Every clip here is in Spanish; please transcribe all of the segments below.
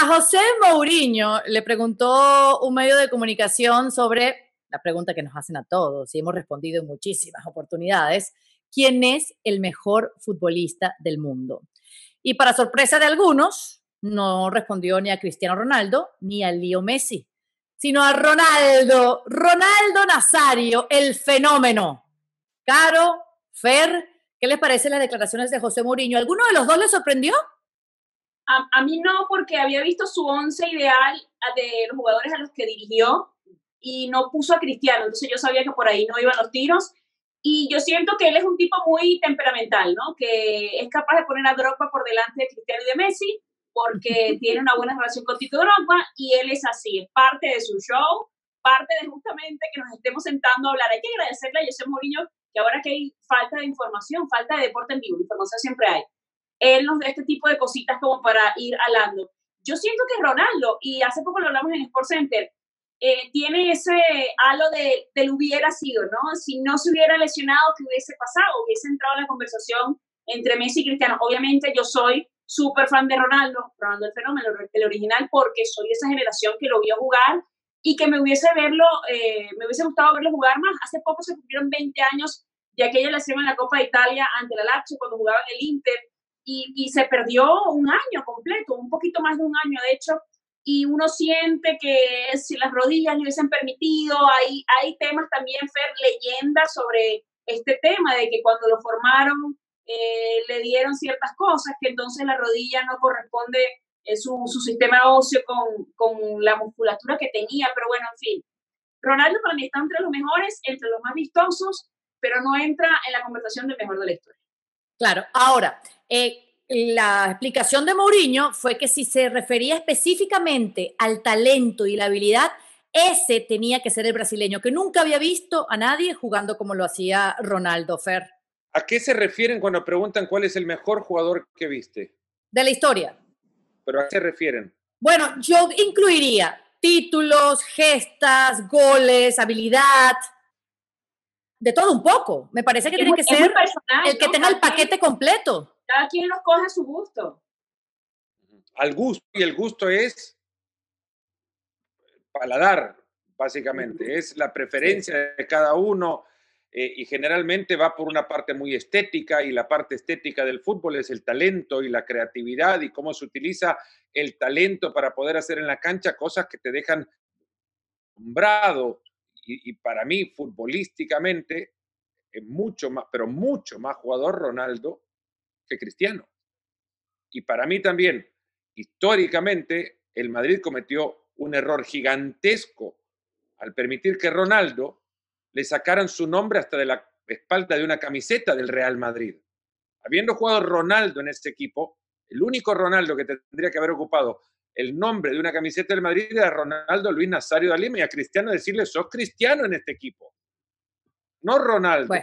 A José Mourinho le preguntó un medio de comunicación sobre la pregunta que nos hacen a todos y hemos respondido en muchísimas oportunidades, ¿quién es el mejor futbolista del mundo? Y para sorpresa de algunos, no respondió ni a Cristiano Ronaldo ni a Leo Messi, sino a Ronaldo, Ronaldo Nazario, el fenómeno. Caro, Fer, ¿qué les parecen las declaraciones de José Mourinho? ¿Alguno de los dos les sorprendió? A, mí no, porque había visto su once ideal de los jugadores a los que dirigió y no puso a Cristiano, entonces yo sabía que por ahí no iban los tiros. Y yo siento que él es un tipo muy temperamental, ¿no? Que es capaz de poner a Drogba por delante de Cristiano y de Messi, porque tiene una buena relación con Tito Drogba y él es así, es parte de su show, parte de justamente que nos estemos sentando a hablar. Hay que agradecerle a José Mourinho que ahora que hay falta de información, falta de deporte en vivo, información siempre hay él nos da este tipo de cositas como para ir hablando. Yo siento que Ronaldo, y hace poco lo hablamos en Sports Center, eh, tiene ese halo de, del hubiera sido, ¿no? Si no se hubiera lesionado, ¿qué hubiese pasado? Hubiese entrado en la conversación entre Messi y Cristiano. Obviamente yo soy súper fan de Ronaldo, Ronaldo el fenómeno, el original, porque soy de esa generación que lo vio jugar y que me hubiese verlo, eh, me hubiese gustado verlo jugar más. Hace poco se cumplieron 20 años de aquella lesión en la Copa de Italia ante la Lazio cuando jugaba en el Inter y, se perdió un año completo, un poquito más de un año de hecho, y uno siente que si las rodillas le hubiesen permitido, hay, hay temas también, Fer, leyendas sobre este tema, de que cuando lo formaron eh, le dieron ciertas cosas, que entonces la rodilla no corresponde eh, su, su, sistema óseo con, con, la musculatura que tenía, pero bueno, en fin. Ronaldo para mí está entre los mejores, entre los más vistosos, pero no entra en la conversación del mejor de la historia. Claro, ahora, eh, la explicación de Mourinho fue que si se refería específicamente al talento y la habilidad, ese tenía que ser el brasileño, que nunca había visto a nadie jugando como lo hacía Ronaldo Fer. ¿A qué se refieren cuando preguntan cuál es el mejor jugador que viste? De la historia. ¿Pero a qué se refieren? Bueno, yo incluiría títulos, gestas, goles, habilidad, de todo un poco. Me parece que tiene que ser el que tenga el paquete completo. Cada quien los coge a su gusto. Al gusto, y el gusto es paladar, básicamente. Es la preferencia de cada uno. Eh, y generalmente va por una parte muy estética y la parte estética del fútbol es el talento y la creatividad y cómo se utiliza el talento para poder hacer en la cancha cosas que te dejan asombrado y, para mí, futbolísticamente, es mucho más, pero mucho más jugador Ronaldo que Cristiano. Y para mí también, históricamente, el Madrid cometió un error gigantesco al permitir que Ronaldo le sacaran su nombre hasta de la espalda de una camiseta del Real Madrid. Habiendo jugado Ronaldo en este equipo, el único Ronaldo que tendría que haber ocupado el nombre de una camiseta del Madrid era Ronaldo Luis Nazario de Lima y a Cristiano decirle, sos cristiano en este equipo. No Ronaldo.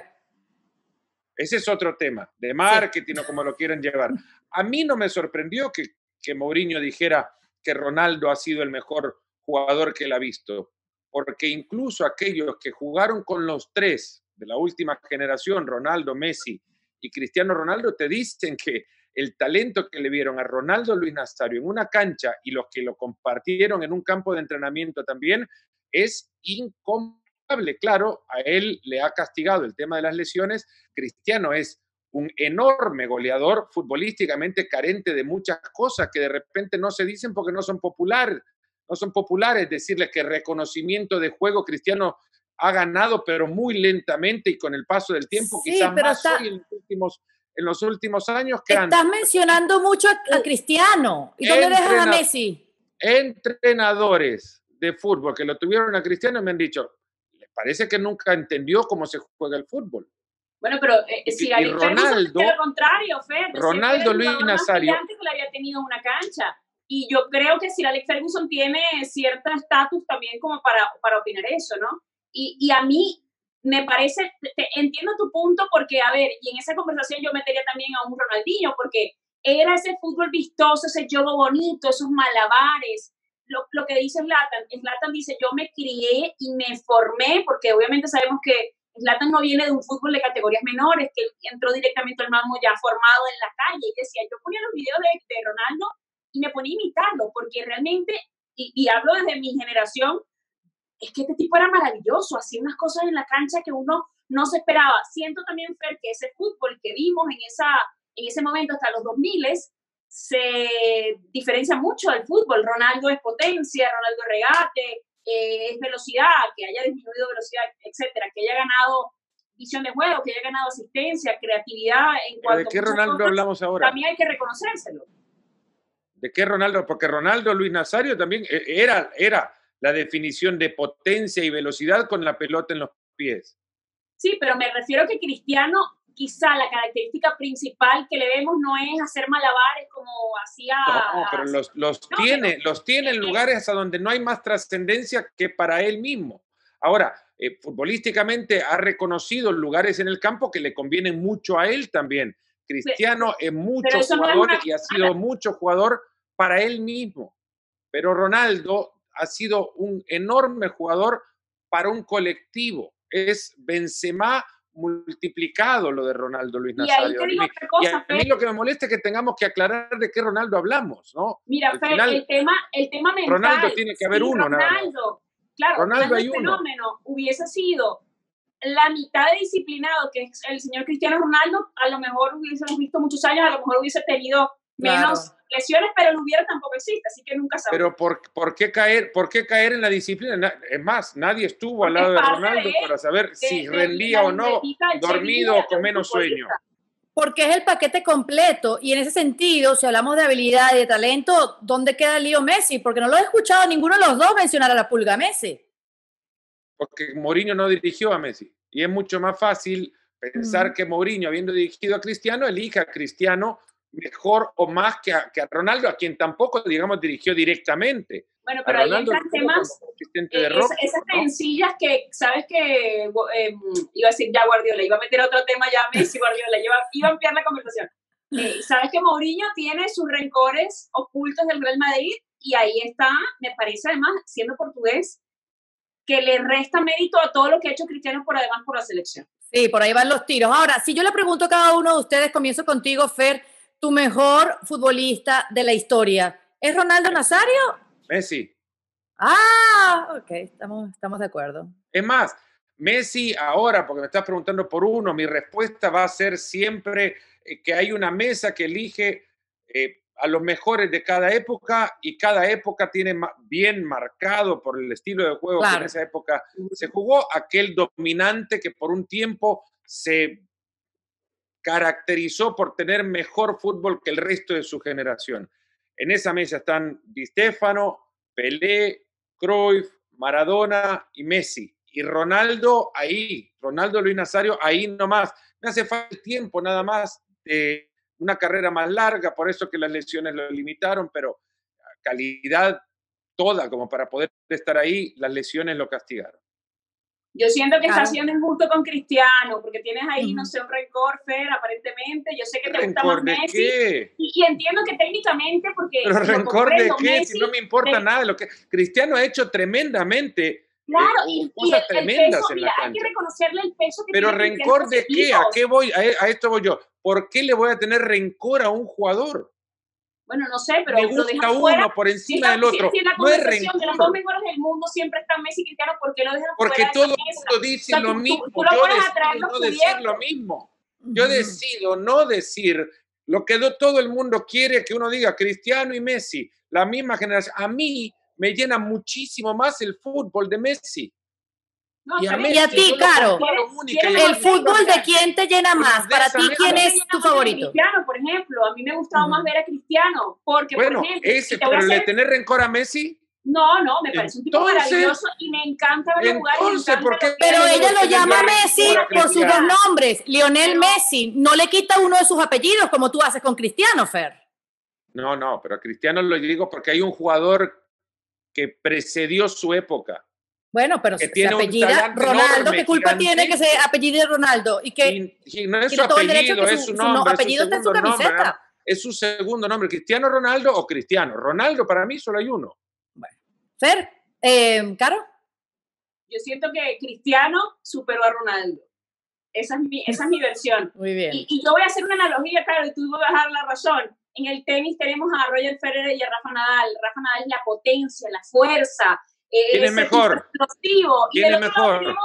Ese es otro tema, de marketing o como lo quieren llevar. A mí no me sorprendió que, que Mourinho dijera que Ronaldo ha sido el mejor jugador que él ha visto, porque incluso aquellos que jugaron con los tres de la última generación, Ronaldo, Messi y Cristiano Ronaldo, te dicen que el talento que le vieron a Ronaldo Luis Nazario en una cancha y los que lo compartieron en un campo de entrenamiento también es incomparable. Claro, a él le ha castigado el tema de las lesiones. Cristiano es un enorme goleador, futbolísticamente carente de muchas cosas que de repente no se dicen porque no son populares. No son populares decirles que reconocimiento de juego Cristiano ha ganado, pero muy lentamente y con el paso del tiempo, quizás más hoy en los últimos en los últimos años que Estás mencionando mucho a, Cristiano. ¿Y dónde dejas a Messi? Entrenadores de fútbol que lo tuvieron a Cristiano me han dicho, parece que nunca entendió cómo se juega el fútbol. Bueno, pero eh, si y, Ronaldo, lo contrario, Fer, Ronaldo Luis Nazario. que le había tenido una cancha. Y yo creo que si Alex Ferguson tiene cierto estatus también como para, para opinar eso, ¿no? Y, y a mí me parece, entiendo tu punto porque, a ver, y en esa conversación yo metería también a un Ronaldinho, porque era ese fútbol vistoso, ese juego bonito, esos malabares. Lo, lo que dice Zlatan, Zlatan dice, yo me crié y me formé, porque obviamente sabemos que Zlatan no viene de un fútbol de categorías menores, que entró directamente al mamo ya formado en la calle. Y decía, yo ponía los videos de, de Ronaldo y me ponía a imitarlo, porque realmente, y, y hablo desde mi generación, es que este tipo era maravilloso, hacía unas cosas en la cancha que uno no se esperaba. Siento también, Fer, que ese fútbol que vimos en, esa, en ese momento hasta los 2000 se diferencia mucho del fútbol. Ronaldo es potencia, Ronaldo es regate, eh, es velocidad, que haya disminuido velocidad, etcétera, que haya ganado visión de juego, que haya ganado asistencia, creatividad en cuanto ¿De qué Ronaldo hablamos ahora? También hay que reconocérselo. ¿De qué Ronaldo? Porque Ronaldo Luis Nazario también eh, era, era la definición de potencia y velocidad con la pelota en los pies. Sí, pero me refiero a que Cristiano, quizá la característica principal que le vemos no es hacer malabares como hacía. No, pero los, los tiene, los tiene en lugares a donde no hay más trascendencia que para él mismo. Ahora, eh, futbolísticamente ha reconocido lugares en el campo que le convienen mucho a él también. Cristiano es mucho jugador y ha sido mucho jugador para él mismo. Pero Ronaldo ha sido un enorme jugador para un colectivo. Es Benzema multiplicado lo de Ronaldo Luis Nazario. Y, a mí lo que me molesta es que tengamos que aclarar de qué Ronaldo hablamos, ¿no? Mira, Fer, el tema, el tema mental. Ronaldo tiene que haber uno, Ronaldo, Claro, Ronaldo hay fenómeno hubiese sido la mitad de disciplinado que es el señor Cristiano Ronaldo, a lo mejor hubiésemos visto muchos años, a lo mejor hubiese tenido menos lesiones, pero el hubiera tampoco existe, así que nunca sabemos. Pero ¿por, ¿por, qué caer, ¿por qué caer en la disciplina? Es más, nadie estuvo al lado de Ronaldo para saber si rendía o no, dormido o con menos sueño. Porque es el paquete completo y en ese sentido, si hablamos de habilidad y de talento, ¿dónde queda el lío Messi? Porque no lo he escuchado a ninguno de los dos mencionar a la pulga Messi. Porque Mourinho no dirigió a Messi y es mucho más fácil pensar que Mourinho, habiendo dirigido a Cristiano, elija a Cristiano mejor o más que a, que a, Ronaldo, a quien tampoco, digamos, dirigió directamente. Bueno, pero hay entran temas, eh, esas sencillas que, ¿sabes que eh, Iba a decir ya Guardiola, iba a meter otro tema ya Messi, Guardiola, iba, iba a ampliar la conversación. Eh, ¿Sabes que Mourinho tiene sus rencores ocultos del Real Madrid? Y ahí está, me parece además, siendo portugués, que le resta mérito a todo lo que ha hecho Cristiano por además por la selección. Sí, por ahí van los tiros. Ahora, si yo le pregunto a cada uno de ustedes, comienzo contigo, Fer, tu mejor futbolista de la historia, ¿es Ronaldo Nazario? Messi. Ah, ok, estamos, estamos de acuerdo. Es más, Messi ahora, porque me estás preguntando por uno, mi respuesta va a ser siempre eh, que hay una mesa que elige eh, a los mejores de cada época y cada época tiene bien marcado por el estilo de juego que en esa época se jugó, aquel dominante que por un tiempo se caracterizó por tener mejor fútbol que el resto de su generación. En esa mesa están Di Stefano, Pelé, Cruyff, Maradona y Messi. Y Ronaldo ahí, Ronaldo Luis Nazario ahí nomás. Me hace falta tiempo nada más de una carrera más larga, por eso que las lesiones lo limitaron, pero calidad toda como para poder estar ahí, las lesiones lo castigaron. Yo siento que está siendo injusto con Cristiano, porque tienes ahí, no sé, un rencor, Fer, aparentemente. Yo sé que te gusta más Messi. Qué? Y, entiendo que técnicamente, porque. Pero rencor de qué, si no me importa nada de lo que. Cristiano ha hecho tremendamente. Eh, claro, y, cosas el, tremendas peso, en mira, hay que reconocerle el peso que Pero rencor de qué, ¿a qué voy? a esto voy yo. ¿Por qué le voy a tener rencor a un jugador? Bueno, no sé, pero me gusta uno por encima del otro. Si, la no es rencor. de los dos mejores del mundo siempre están Messi y Cristiano, ¿por qué lo dejan Porque todo el mundo dice lo mismo. Tú, yo decido no decir lo mismo. Yo decido no decir lo que todo el mundo quiere que uno diga Cristiano y Messi, la misma generación. A mí me llena muchísimo más el fútbol de Messi y, a, ti, Caro, el fútbol de quién te llena más. Para ti, ¿quién es tu favorito? Cristiano, por ejemplo. A mí me gustaba más ver a Cristiano. Porque, bueno, por ejemplo, ese, pero le tener rencor a Messi. No, no, me parece un tipo maravilloso y me encanta verlo jugar. pero ella lo llama Messi por sus dos nombres, Lionel Messi. No le quita uno de sus apellidos como tú haces con Cristiano, Fer. No, no, pero a Cristiano lo digo porque hay un jugador que precedió su época. Bueno, pero que se apellida Ronaldo, ¿qué culpa tiene que se apellide Ronaldo? Y que no es su apellido, es su, nombre. apellido está en su camiseta. es su segundo nombre, Cristiano Ronaldo o Cristiano. Ronaldo para mí solo hay uno. Bueno. Fer, eh, ¿Caro? Yo siento que Cristiano superó a Ronaldo. Esa es mi, esa es mi versión. Muy bien. Y, y, yo voy a hacer una analogía, claro, y tú vas a dar la razón. en el tenis tenemos a Roger Federer y a Rafa Nadal. Rafa Nadal es la potencia, la fuerza. Eh, ¿Quién es mejor? ¿Quién es mejor?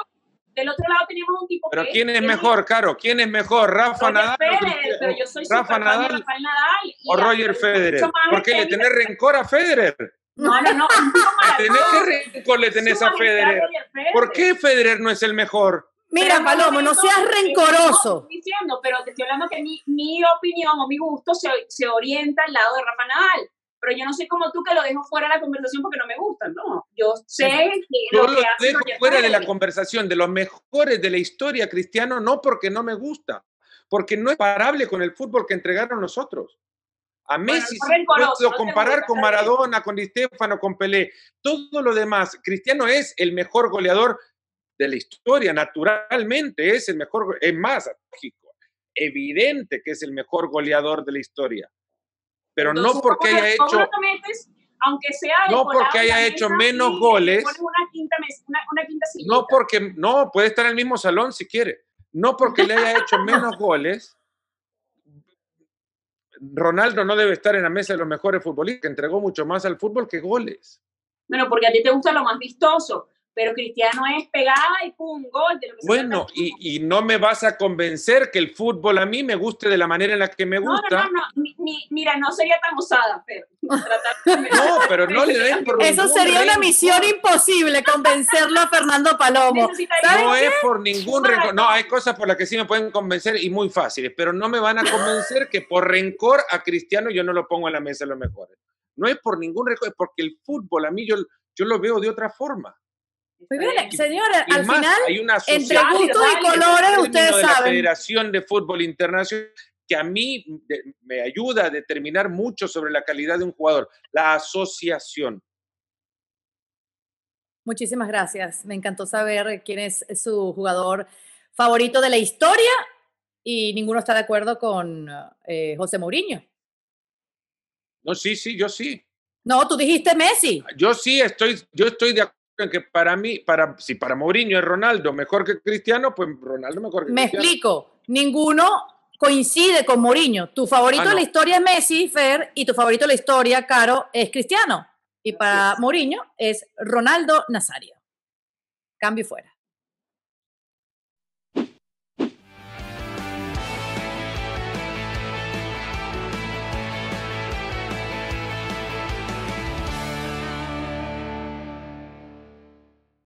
del otro lado tenemos un tipo Pero ¿quién es mejor, Caro? ¿Quién es mejor? ¿Rafa Nadal? Federer, pero yo soy Rafa Nadal, Rafael Nadal o Roger Federer. ¿Por qué le tenés rencor a Federer? No, no, no. ¿Tenés qué rencor le tenés a Federer? ¿Por qué Federer no es el mejor? Mira, Palomo, no seas rencoroso. estoy diciendo, pero te estoy hablando que mi, mi opinión o mi gusto se, se orienta al lado de Rafa Nadal pero yo no soy como tú que lo dejo fuera de la conversación porque no me gusta, no. Yo sé que yo lo, dejo fuera de la conversación, de los mejores de la historia cristiano, no porque no me gusta, porque no es parable con el fútbol que entregaron nosotros. A Messi puedo comparar con Maradona, con Di Stefano, con Pelé, todo lo demás. Cristiano es el mejor goleador de la historia, naturalmente es el mejor, es más, lógico, evidente que es el mejor goleador de la historia pero no porque haya hecho aunque sea no porque haya hecho menos goles. no porque no puede estar en el mismo salón si quiere. No porque le haya hecho menos goles Ronaldo no debe estar en la mesa de los mejores futbolistas que entregó mucho más al fútbol que goles. Bueno porque a ti te gusta lo más vistoso pero Cristiano es pegada y pum, gol. De lo que bueno, y, y, no me vas a convencer que el fútbol a mí me guste de la manera en la que me gusta. No, no, no, mira, no sería tan osada, pero... no, pero no le den por Eso sería una misión imposible, convencerlo a Fernando Palomo. No es por ningún rencor, no, hay cosas por las que sí me pueden convencer y muy fáciles, pero no me van a convencer que por rencor a Cristiano yo no lo pongo en la mesa de los mejores. No es por ningún rencor, es porque el fútbol a mí yo, yo lo veo de otra forma. Muy bien, señora, al final, entre gustos y colores, ustedes saben. La Federación de Fútbol Internacional, que a mí me ayuda a determinar mucho sobre la calidad de un jugador, la asociación. Muchísimas gracias. Me encantó saber quién es su jugador favorito de la historia y ninguno está de acuerdo con eh, José Mourinho. No, sí, sí, yo sí. No, tú dijiste Messi. Yo sí estoy, yo estoy de acuerdo que para mí, para, si para Mourinho es Ronaldo mejor que Cristiano, pues Ronaldo mejor que Me Cristiano. Me explico, ninguno coincide con Mourinho. Tu favorito ah, de la historia es Messi, Fer, y tu favorito de la historia, Caro, es Cristiano. Y para Mourinho es Ronaldo Nazario. Cambio fuera.